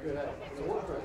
good at it.